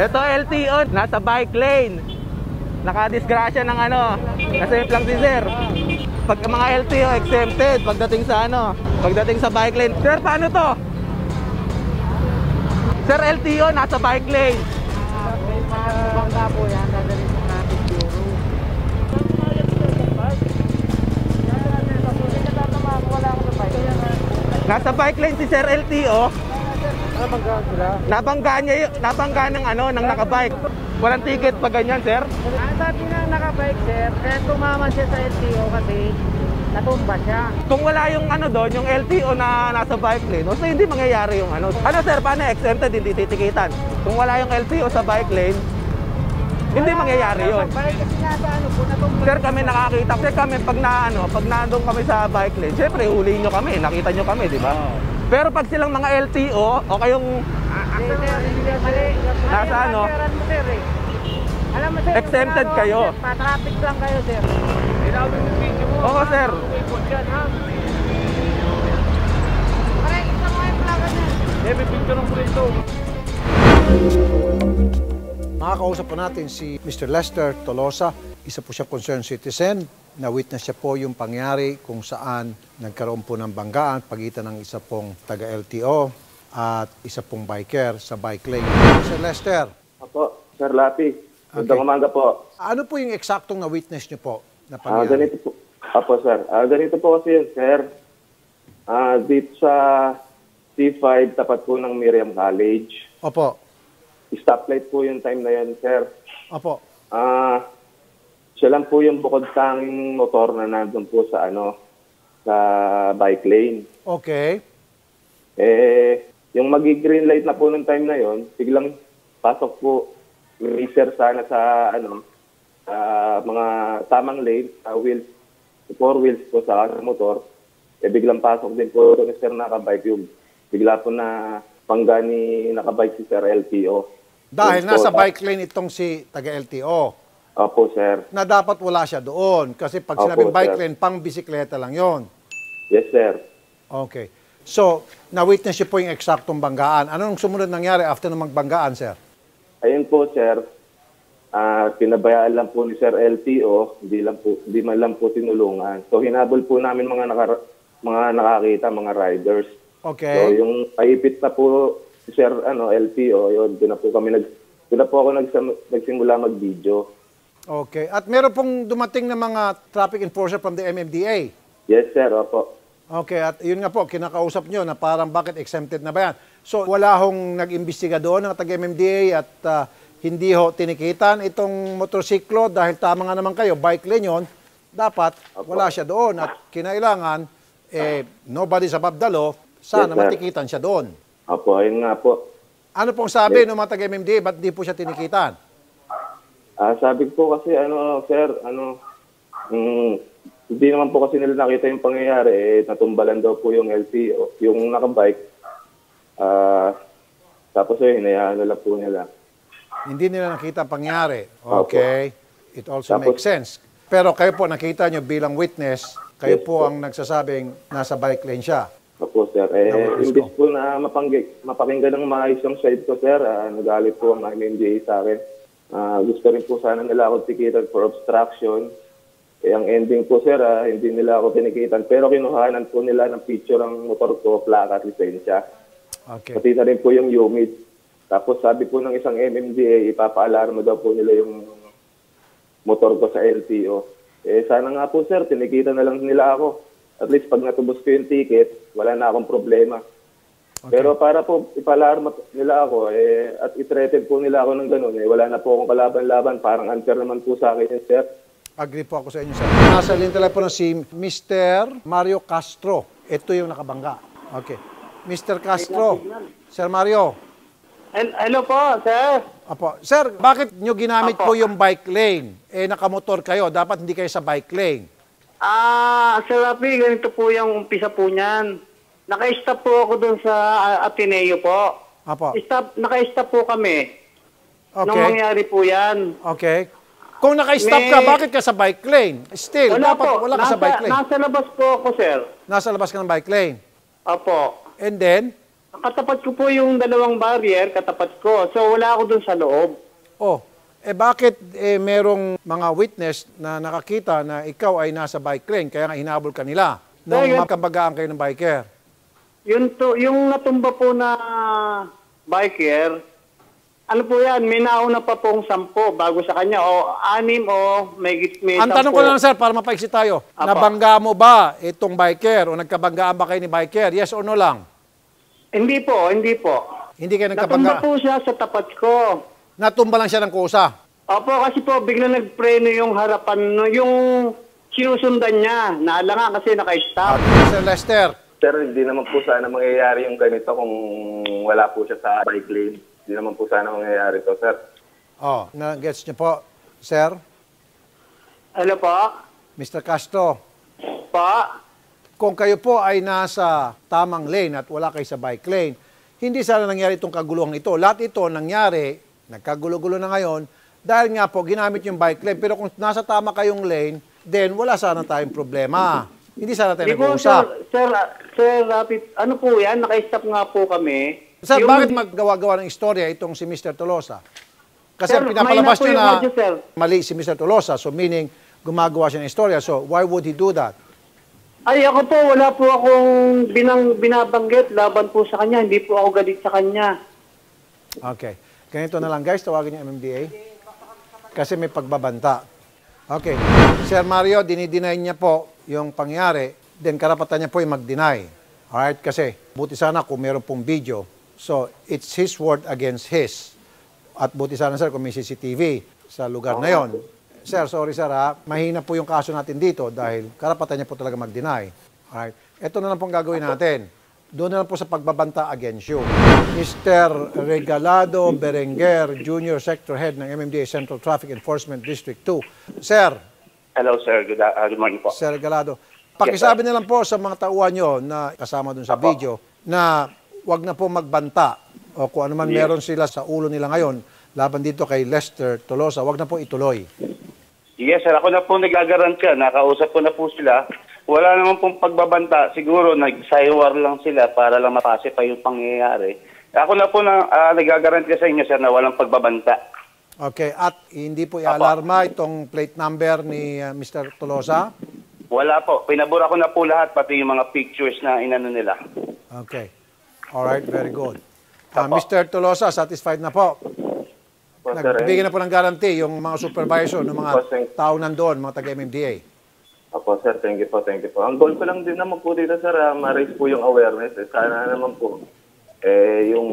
Ito LTO, nasa bike lane. Nakadisgrasya ng ano, kasi lang si sir. Pag mga LTO exempted pagdating sa ano, pagdating sa bike lane. Sir, paano to? Sir, LTO nasa bike lane. Bangga po yan, dadalhin mo natin euro. Sa. Nasa bike lane si Sir LTO. Bangga sila? Nabangga niya, y- nabangga ng ano, ng nakabike. Walang ticket pag ganyan, sir. Ang sabi ng nakabike sir, kaya tumama siya sa LTO kasi natumba siya. Kung wala yung ano doon, yung LTO na nasa bike lane, so hindi mangyayari yung ano. Ano sir, paano exempted, hindi titikitan? Kung wala yung LTO sa bike lane, hindi mangyayari yun. Balik kasi nasa ano po, natumba. Sir, kami nakakita. Kasi kami, pag na, ano, pag nandun kami sa bike lane, syempre, huliin nyo kami, nakita nyo kami, di ba? Pero pag silang mga LTO, o kayong. Nasa ano? mo, eh. Alam mo sir, Exempted yung kayo. mo, sir, Pa-traffic lang kayo sir. Oo, sir. Pare, isa mo yung plaga niya. Makakausap po natin si Mr. Lester Tolosa. Isa po siya concerned citizen. Na-witness siya po yung pangyari kung saan nagkaroon po ng banggaan pagitan ng isa pong taga-LTO at isa pong biker sa bike lane. Mr. Lester, Apo, Sir Lapi. Okay. Magandang umaga po. ano po yung eksaktong na-witness niyo po na Ah, pangyari? ganito po. Apo, sir. Ah, ganito po kasi yun, sir. Ah, dito sa C5, tapat po ng Miriam College. Opo, Stoplight po yung time na yun, sir. opo. Ah, siya lang po yung bukod tanging motor na nandun po sa ano, sa bike lane. Okay. Eh, yung magi-green light na po nung time na yon, biglang pasok po racer sana sa ano, sa mga tamang lane, sa wheels, four wheels po sa motor. Eh, biglang pasok din po yung sir nakabike yung bigla po na pangga ni nakabike si Sir LTO. Dahil po, nasa bike lane itong si taga-LTO Opo, sir. na dapat wala siya doon kasi pag Opo, sinabing bike sir. lane, pang bisikleta lang yon. Yes, sir. Okay. So, na-witness niyo po yung eksaktong banggaan. Anong sumunod nangyari after ng magbanggaan, sir? Ayun po, sir. Ah, pinabayaan lang po ni Sir LTO, hindi lang po hindi man lang po tinulungan. So hinabol po namin mga naka, mga nakakita, mga riders. So Okay. yung paipit na po si Sir ano LTO, yun doon na po kami nag doon na po ako nagsam, nagsimula mag-video. Okay. At meron pong dumating na mga traffic enforcer from the MMDA. Yes, sir. Opo. Okay. At yun nga po, kinakausap nyo na parang bakit exempted na ba yan? So, wala hong nag-imbestiga doon ng taga-MMDA at ah, hindi ho tinikitan itong motorsiklo dahil tama nga naman kayo, bike lane yun, dapat wala siya doon at kinailangan, eh, nobody's above the law, sana Yes, sir. matikitan siya doon. Opo, ayun nga po. Ano pong sabi ng mga taga-MMDA, ba't di po siya tinikitan? Ah, sabi ko po kasi ano, sir, ano, mm, hindi naman po kasi nila nakita yung pangyayari, eh, natumbalan daw po yung LTO, yung nakabike. Ah, tapos eh, hinayaan na lang po nila. Hindi nila nakita ang pangyari. Okay. It also Tapos- makes sense. Pero kayo po nakita nyo bilang witness, kayo po ang nagsasabing nasa bike lane siya. Opo, sir. Eh, imbis po na mapanggi, mapakinggan ng maayos yung side ko, sir, ah, nagalit po ang MMDA sa akin. Ah, gusto rin po sana nila ako tikitan for obstruction. Eh, ang ending po, sir, ah, hindi nila ako tinikitan. Pero kinuhanan po nila ng picture ng motor ko, plaka at lisensya. Okay. Pati na rin po yung unit. Tapos sabi po ng isang MMDA, ipapa-alarma daw po nila yung motor ko sa LTO. Eh, sana nga po, sir, tinikita na lang nila ako. At least pag natubos ko yung ticket, wala na akong problema. Pero para po ipalarma nila ako eh, at i-threaten po nila ako ng ganun, eh, wala na po akong kalaban-laban. Parang unfair naman po sa akin yun, sir. Agree po ako sa inyo, sir. Nasa linya telepono si Mr. Mario Castro. Ito yung nakabangga. Okay. Mr. Castro. Sir Mario. Hel- Hello po, sir. Apo. Sir, bakit nyo ginamit Apo. po yung bike lane? Eh, nakamotor kayo. Dapat hindi kayo sa bike lane. Ah, Sir Rafi, ganito po yung umpisa po niyan. Naka-stop po ako doon sa ah, Ateneo po. Apo. Stop, naka-stop po kami. Nung Okay. mangyari po yan. Okay. Kung naka-stop ka, May- bakit ka sa bike lane? Still, Wala dapat po. wala ka sa Nasa- bike lane. Nasa labas po ako, sir. Nasa labas ka ng bike lane. Opo. And then, Katapat ko po yung dalawang barrier, katapat ko. So wala ako dun sa loob. Oh, eh bakit eh, merong mga witness na nakakita na ikaw ay nasa bike lane kaya nga hinabol ka nila nung Dahil- magkabagaan kayo ng biker? Yun to, yung natumba po na biker, ano po yan, may nauna pa pong sampo bago sa kanya, o anim o may, may Ang tanong ko lang sir, para mapaiksi tayo, Apo. nabangga mo ba itong biker o nagkabanggaan ba kayo ni biker? Yes or no lang? Hindi po, hindi po. Hindi kayo Natumba nagkabangga. po siya sa tapat ko. Natumba lang siya ng kusa. Opo, kasi po, bigla nagpreno yung harapan, yung sinusundan niya. Naalangan kasi naka-stop. Sir Lester, Sir, hindi naman po sana mangyayari yung ganito kung wala po siya sa bike lane. Hindi naman po sana mangyayari to, sir. oh, na-gets niyo po, sir, Ano po? Mr. Castro, Po? kung kayo po ay nasa tamang lane at wala kayo sa bike lane, hindi sana nangyari itong kaguluhan ito. Lahat ito nangyari, nagkagulo-gulo na ngayon, dahil nga po ginamit yung bike lane. Pero kung nasa tama kayong lane, then wala sana tayong problema. Hindi sana tayo nag-uusap. sir, sir, sir, Rapid, ano po yan? Naka-stop nga po kami. Sir, Yung- bakit maggawa-gawa ng istorya itong si Mr. Tolosa? Kasi Sir, pinapalabas niyo na audio, sir. mali si Mr. Tolosa. So meaning, gumagawa siya ng istorya. So why would he do that? Ay, ako po, wala po akong binang, binabanggit laban po sa kanya. Hindi po ako galit sa kanya. Okay. Ganito na lang guys, tawagin niyo MMDA. Kasi may pagbabanta. Okay. Sir Mario, dinideny niya po yung pangyari. Then karapatan niya po yung mag-deny. Alright? Kasi buti sana kung meron pong video. So, it's his word against his. At buti sana sir kung may CCTV sa lugar na yon. Sir, sorry sir ha. Mahina po yung kaso natin dito dahil karapatan niya po talaga mag-deny. Alright? Ito na lang pong gagawin natin. Doon na lang po sa pagbabanta against you. Mr. Regalado Berenguer, Junior Sector Head ng MMDA Central Traffic Enforcement District 2. Sir, Hello, sir. Good, uh, good morning po. Sir Regalado, pakisabi na lang po sa mga tauhan nyo na kasama dun sa Apo. video na wag na po magbanta o kung ano man meron sila sa ulo nila ngayon laban dito kay Lester Tolosa, wag na po ituloy. Yes, sir. Ako na po nag-agarantya. Nakausap ko na po sila. Wala naman pong pagbabanta. Siguro nag-saywar lang sila para lang mapase pa yung pangyayari. Ako na po na, uh, nag-agarantya sa inyo, sir, na walang pagbabanta. Okay, at hindi po i-alarma itong plate number ni uh, Mr. Tolosa. Wala po. Pinabura ko na po lahat, pati yung mga pictures na inano nila. Okay. All right, very good. Uh, Apo. Mr. Tolosa, satisfied na po. Po, Nagbigay na po ng guarantee yung mga supervisor ng mga Apo, tao nandoon, mga taga-MMDA. Opo, sir. Thank you po, thank you po. Ang goal ko lang din naman po dito, sir, ah, ma-raise po yung awareness. Eh. Sana naman po, eh, yung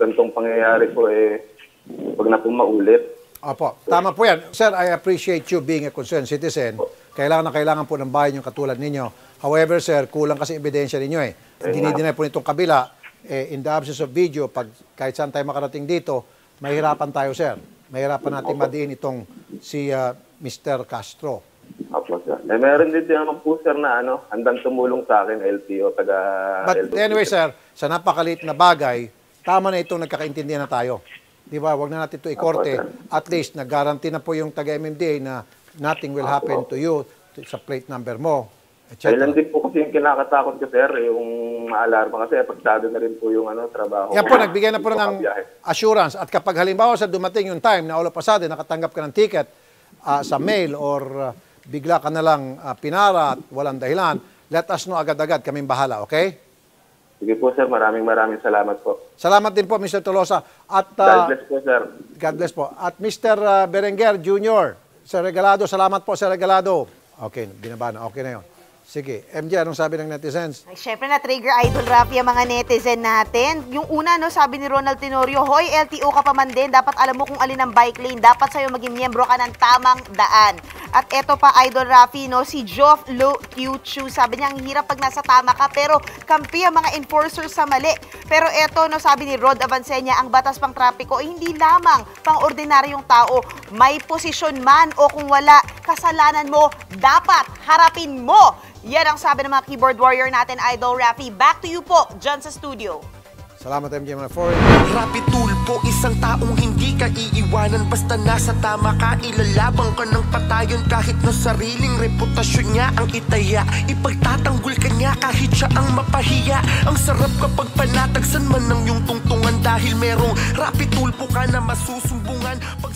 gantong pangyayari po, eh, wag na po maulit. Opo, tama po yan. Sir, I appreciate you being a concerned citizen. Kailangan na kailangan po ng bayan yung katulad ninyo. However, sir, kulang kasi ebidensya ninyo eh. Dinidinay po nitong kabila, eh, in the absence of video, pag kahit saan tayo makarating dito, mahirapan tayo, sir. Mahirapan natin madiin itong si ah, Mr. Castro. Opo, sir. Eh, meron din din naman po, sir, na ano, handang tumulong sa akin, LTO, taga But LTO. anyway, sir, sa napakaliit na bagay, tama na itong nagkakaintindihan na tayo. Di ba? Huwag na natin ito ikorte. At least, nag-guarantee na po yung taga-MMDA na nothing will happen to you to- sa plate number mo, etc. Kailan din po kasi yung kinakatakot ko, sir, yung maalarma kasi apektado na rin po yung ano, trabaho. Yan po, nagbigay na po ng assurance. At kapag halimbawa sa dumating yung time na all of a sudden nakatanggap ka ng ticket ah, sa mail or ah, bigla ka na lang ah, pinara at walang dahilan, let us know agad-agad. Kaming bahala, okay? Sige po, sir. Maraming maraming salamat po. Salamat din po, Mr. Tolosa. At God ah, bless po, sir. God bless po. At Mr. ah, Berenguer Jr., Sir Regalado, salamat po, Sir Regalado. Okay, binaba na. Okay na yun. Sige, MJ, anong sabi ng netizens? Ay, Siyempre na trigger idol Rafi ang mga netizen natin. Yung una no, sabi ni Ronald Tenorio, Hoy, LTO ka pa man din, dapat alam mo kung alin ang bike lane, dapat sa'yo maging miyembro ka ng tamang daan. At eto pa idol Rafi, no, si Joff Lo Chu, sabi niya, ang hirap pag nasa tama ka, pero kampi ang mga enforcers sa mali. Pero eto, no, sabi ni Rod Avancenia, ang batas pang trapiko ay hindi lamang pang ordinaryong tao, may posisyon man o kung wala, kasalanan mo, dapat harapin mo. Yan ang sabi ng mga keyboard warrior natin, Idol Rafi. Back to you po, dyan sa studio. Salamat, MJ, foreign. Rapid iiwanan Basta nasa tama ka, ilalabang ka ng patayon Kahit na sariling reputasyon niya ang itaya Ipagtatanggol ka niya kahit siya ang mapahiya. Ang sarap kapag panatagsan man ng iyong tungtungan Dahil merong rapid tulpo ka na masusumbungan. Pag